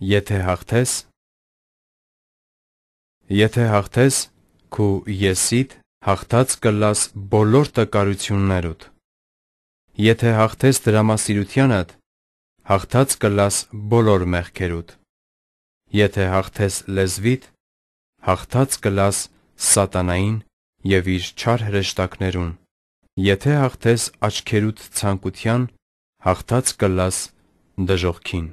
Եթե հաղթես Եթե հաղթես, քու եսիդ հաղթած կլաս բոլոր տկարություններուդ։ Եթե հաղթես դրամասիրությանդ, հաղթած կլաս բոլոր մեղքերուդ։ Եթե հաղթես լեզվիդ, հաղթած կլաս սատանային եւ իր չար հրեշտակներուն։ Եթե հաղթես աչքերուդ ցանկության, հաղթած կլաս դժոխքին։